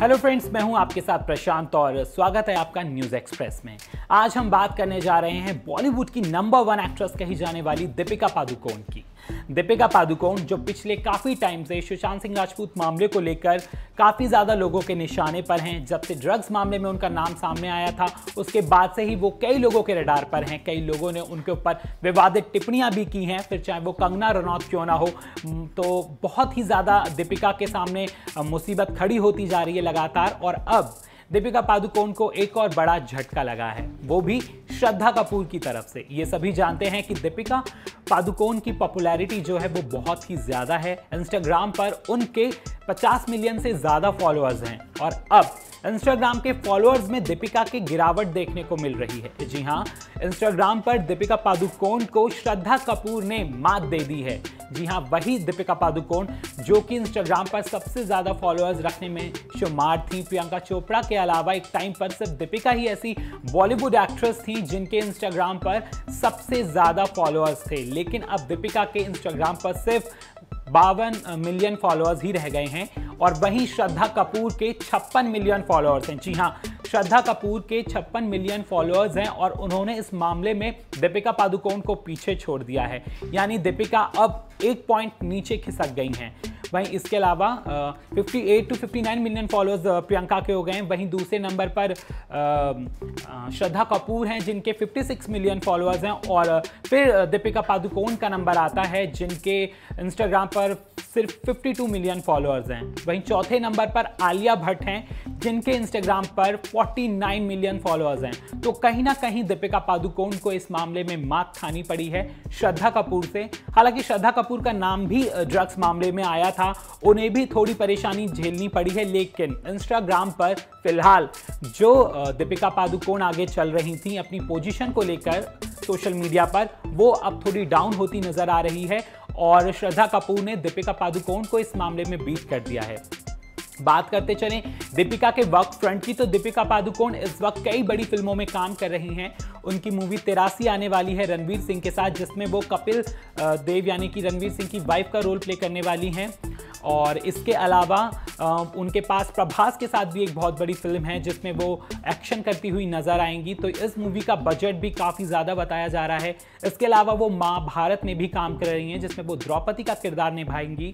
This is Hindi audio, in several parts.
हेलो फ्रेंड्स मैं हूँ आपके साथ प्रशांत और स्वागत है आपका न्यूज़ एक्सप्रेस में। आज हम बात करने जा रहे हैं बॉलीवुड की नंबर वन एक्ट्रेस कही जाने वाली दीपिका पादुकोण की। दीपिका पादुकोण जो पिछले काफ़ी टाइम से सुशांत सिंह राजपूत मामले को लेकर काफ़ी ज़्यादा लोगों के निशाने पर हैं, जब से ड्रग्स मामले में उनका नाम सामने आया था, उसके बाद से ही वो कई लोगों के रडार पर हैं, कई लोगों ने उनके ऊपर विवादित टिप्पणियाँ भी की हैं, फिर चाहे वो कंगना रनौत क्यों ना हो तो बहुत ही ज़्यादा दीपिका के सामने मुसीबत खड़ी होती जा रही है लगातार, और अब दीपिका पादुकोण को एक और बड़ा झटका लगा है। वो भी श्रद्धा कपूर की तरफ़ से। ये सभी जानते हैं कि दीपिका पादुकोण की पॉपुलैरिटी जो है वो बहुत ही ज़्यादा है। इंस्टाग्राम पर उनके 50 मिलियन से ज़्यादा फॉलोअर्स हैं। और अब इंस्टाग्राम के फॉलोअर्स में दीपिका की गिरावट देखने को मिल रही है। जी हाँ इंस्टाग्राम पर दीपिका पादुकोण को श्रद्धा कपूर ने मात दे दी है। जी हाँ वही दीपिका पादुकोण जो कि इंस्टाग्राम पर सबसे ज़्यादा फॉलोअर्स रखने में शुमार थी। प्रियंका चोपड़ा के अलावा एक टाइम पर सिर्फ़ दीपिका ही ऐसी बॉलीवुड एक्ट्रेस थी जिनके इंस्टाग्राम पर सबसे ज़्यादा फॉलोअर्स थे। लेकिन अब दीपिका के इंस्टाग्राम पर सिर्फ़ बावन मिलियन फॉलोअर्स ही रह गए हैं और वहीं श्रद्धा कपूर के छप्पन मिलियन फॉलोअर्स हैं। जी हाँ श्रद्धा कपूर के छप्पन मिलियन फॉलोअर्स हैं और उन्होंने इस मामले में दीपिका पादुकोण को पीछे छोड़ दिया है। यानी दीपिका अब एक पॉइंट नीचे खिसक गई हैं। वहीं इसके अलावा 58 टू 59 मिलियन फॉलोअर्स प्रियंका के हो गए हैं। वहीं दूसरे नंबर पर श्रद्धा कपूर हैं, जिनके 56 मिलियन फॉलोअर्स हैं। और फिर दीपिका पादुकोण का नंबर आता है, जिनके इंस्टाग्राम पर सिर्फ़ 52 मिलियन फॉलोअर्स हैं। वहीं चौथे नंबर पर आलिया भट्ट हैं जिनके इंस्टाग्राम पर 49 मिलियन फॉलोअर्स हैं। तो कहीं ना कहीं दीपिका पादुकोण को इस मामले में मात खानी पड़ी है श्रद्धा कपूर से। हालाँकि श्रद्धा कपूर का नाम भी ड्रग्स मामले में आया था, उन्हें भी थोड़ी परेशानी झेलनी पड़ी है, लेकिन इंस्टाग्राम पर फ़िलहाल जो दीपिका पादुकोण आगे चल रही थी अपनी पोजिशन को लेकर सोशल मीडिया पर, वो अब थोड़ी डाउन होती नज़र आ रही है और श्रद्धा कपूर ने दीपिका पादुकोण को इस मामले में बीट कर दिया है। बात करते चलें, दीपिका के वर्क फ्रंट की तो दीपिका पादुकोण इस वक्त कई बड़ी फ़िल्मों में काम कर रही हैं। उनकी मूवी तेरासी आने वाली है रणवीर सिंह के साथ, जिसमें वो कपिल देव यानी कि रणवीर सिंह की वाइफ का रोल प्ले करने वाली हैं। और इसके अलावा उनके पास प्रभास के साथ भी एक बहुत बड़ी फ़िल्म है, जिसमें वो एक्शन करती हुई नज़र आएँगी। तो इस मूवी का बजट भी काफ़ी ज़्यादा बताया जा रहा है। इसके अलावा वो माँ भारत में भी काम कर रही हैं, जिसमें वो द्रौपदी का किरदार निभाएँगी।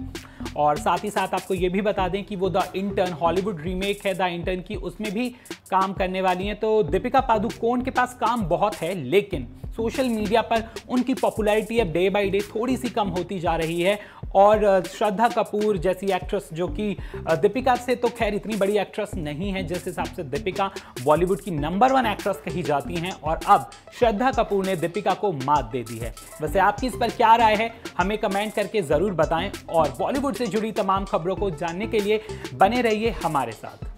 और साथ ही साथ आपको ये भी बता दें कि वो द इंटर्न, हॉलीवुड रीमेक है द इंटर्न की, उसमें भी काम करने वाली हैं। तो दीपिका पादुकोण के पास काम बहुत है, लेकिन सोशल मीडिया पर उनकी पॉपुलैरिटी अब डे बाई डे थोड़ी सी कम होती जा रही है और श्रद्धा कपूर जैसी एक्ट्रेस जो कि दीपिका से तो खैर इतनी बड़ी एक्ट्रेस नहीं है, जिस हिसाब से दीपिका बॉलीवुड की नंबर वन एक्ट्रेस कही जाती हैं और अब श्रद्धा कपूर ने दीपिका को मात दे दी है। वैसे आपकी इस पर क्या राय है, हमें कमेंट करके ज़रूर बताएँ और बॉलीवुड से जुड़ी तमाम खबरों को जानने के लिए बने रहिए हमारे साथ।